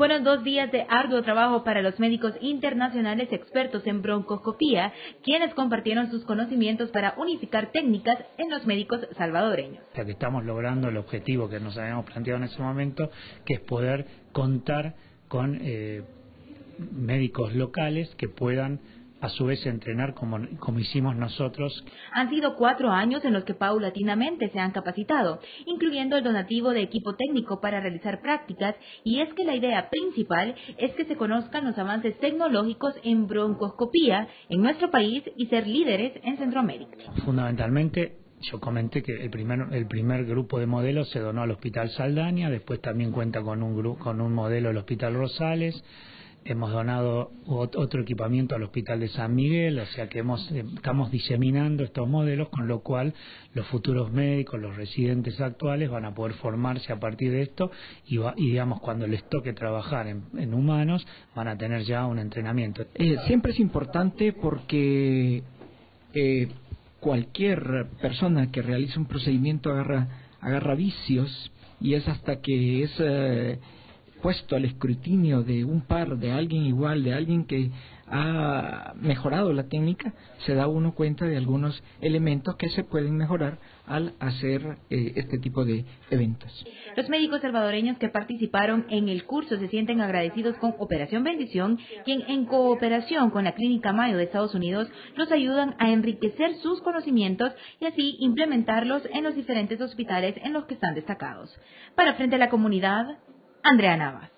Fueron dos días de arduo trabajo para los médicos internacionales expertos en broncoscopía, quienes compartieron sus conocimientos para unificar técnicas en los médicos salvadoreños. O que estamos logrando el objetivo que nos habíamos planteado en ese momento, que es poder contar con eh, médicos locales que puedan a su vez entrenar como, como, hicimos nosotros. Han sido cuatro años en los que paulatinamente se han capacitado, incluyendo el donativo de equipo técnico para realizar prácticas, y es que la idea principal es que se conozcan los avances tecnológicos en broncoscopía en nuestro país y ser líderes en Centroamérica. Fundamentalmente yo comenté que el primer, el primer grupo de modelos se donó al Hospital Saldaña, después también cuenta con un, grupo, con un modelo del Hospital Rosales, hemos donado otro equipamiento al Hospital de San Miguel, o sea que hemos, eh, estamos diseminando estos modelos, con lo cual los futuros médicos, los residentes actuales van a poder formarse a partir de esto y, digamos cuando les toque trabajar en, humanos van a tener ya un entrenamiento. Eh, siempre es importante porque eh, cualquier persona que realice un procedimiento agarra, agarra vicios y es hasta que es puesto al escrutinio de un par, de alguien igual, de alguien que ha mejorado la técnica, se da uno cuenta de algunos elementos que se pueden mejorar al hacer eh, este tipo de eventos. Los médicos salvadoreños que participaron en el curso se sienten agradecidos con Operación Bendición, quien en cooperación con la Clínica Mayo de Estados Unidos los ayudan a enriquecer sus conocimientos y así implementarlos en los diferentes hospitales en los que están destacados. Para frente a la comunidad, Andrea Navas.